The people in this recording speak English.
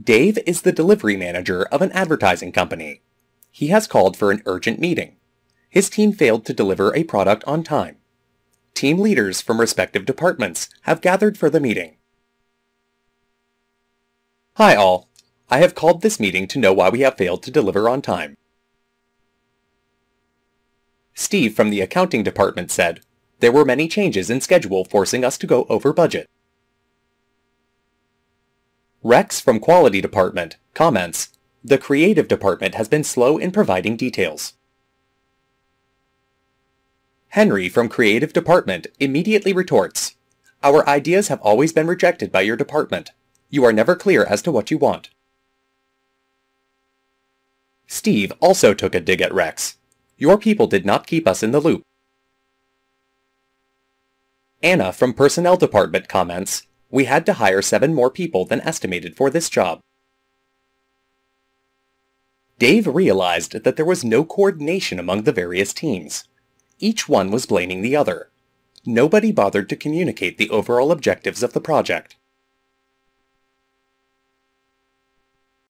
Dave is the delivery manager of an advertising company. He has called for an urgent meeting. His team failed to deliver a product on time. Team leaders from respective departments have gathered for the meeting. Hi all. I have called this meeting to know why we have failed to deliver on time. Steve from the accounting department said, There were many changes in schedule forcing us to go over budget. Rex from quality department comments, The creative department has been slow in providing details. Henry from creative department immediately retorts, Our ideas have always been rejected by your department. You are never clear as to what you want. Steve also took a dig at Rex. Your people did not keep us in the loop. Anna from Personnel Department comments, We had to hire seven more people than estimated for this job. Dave realized that there was no coordination among the various teams. Each one was blaming the other. Nobody bothered to communicate the overall objectives of the project.